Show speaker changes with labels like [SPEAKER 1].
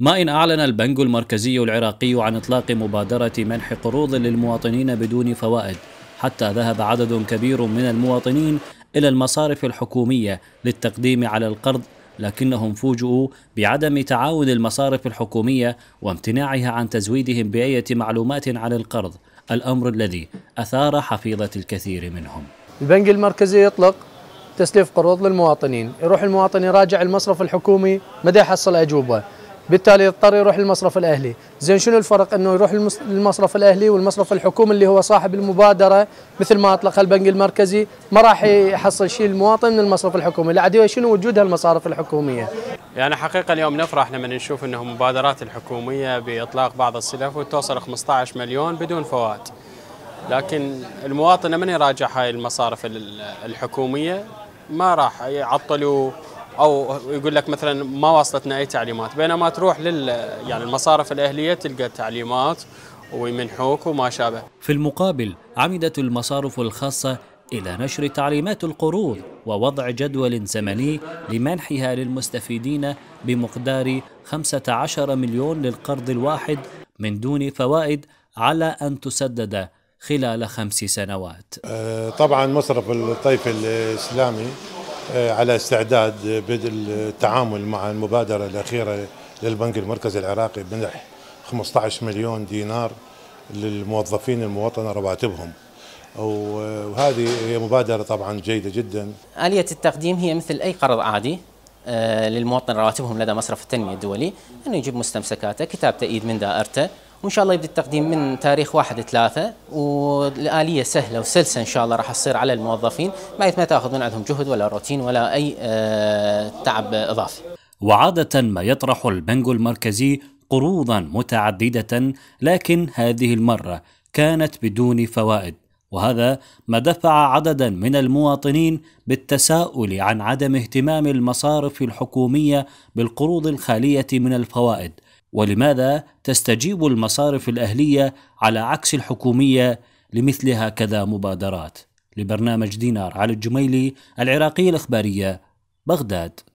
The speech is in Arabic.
[SPEAKER 1] ما إن أعلن البنك المركزي العراقي عن إطلاق مبادرة منح قروض للمواطنين بدون فوائد حتى ذهب عدد كبير من المواطنين إلى المصارف الحكومية للتقديم على القرض لكنهم فوجئوا بعدم تعاون المصارف الحكومية وامتناعها عن تزويدهم بأية معلومات عن القرض الأمر الذي أثار حفيظة الكثير منهم.
[SPEAKER 2] البنك المركزي يطلق تسليف قروض للمواطنين يروح المواطن يراجع المصرف الحكومي مدى يحصل أجوبة. بالتالي يضطر يروح للمصرف الأهلي، زين شنو الفرق إنه يروح للمصرف الأهلي والمصرف الحكومي اللي هو صاحب المبادرة مثل ما أطلق البنك المركزي ما راح يحصل شيء المواطن من المصرف الحكومي، العدوى شنو وجود هالمصارف الحكومية؟
[SPEAKER 3] يعني حقيقة اليوم نفرح لما نشوف إنه مبادرات الحكومية بإطلاق بعض السلف وتوصل 15 مليون بدون فوائد. لكن المواطن من يراجع هاي المصارف الحكومية ما راح يعطلوا أو يقول لك مثلا ما وصلتنا أي تعليمات بينما تروح لل يعني المصارف الأهلية تلقى تعليمات ويمنحوك وما شابه.
[SPEAKER 1] في المقابل عمدت المصارف الخاصة إلى نشر تعليمات القروض ووضع جدول زمني لمنحها للمستفيدين بمقدار 15 مليون للقرض الواحد من دون فوائد على أن تسدد خلال خمس سنوات.
[SPEAKER 4] آه، طبعا مصرف الطيف الإسلامي على استعداد بدء التعامل مع المبادرة الأخيرة للبنك المركزي العراقي بمنح 15 مليون دينار للموظفين المواطنة رواتبهم. وهذه هي مبادرة طبعا جيدة جدا.
[SPEAKER 5] آلية التقديم هي مثل أي قرض عادي آه، للمواطن رواتبهم لدى مصرف التنمية الدولي أنه يجيب مستمسكاته كتاب تأييد من دائرته وإن شاء الله يبدأ التقديم من تاريخ 1 3 والآلية سهلة وسلسة إن شاء الله راح تصير على الموظفين بحيث ما تاخذ من عندهم جهد ولا روتين ولا أي آه، تعب إضافي.
[SPEAKER 1] وعادة ما يطرح البنك المركزي قروضا متعددة لكن هذه المرة كانت بدون فوائد وهذا ما دفع عددا من المواطنين بالتساؤل عن عدم اهتمام المصارف الحكومية بالقروض الخالية من الفوائد ولماذا تستجيب المصارف الأهلية على عكس الحكومية لمثل هكذا مبادرات؟ لبرنامج دينار على الجميلي العراقية الإخبارية بغداد.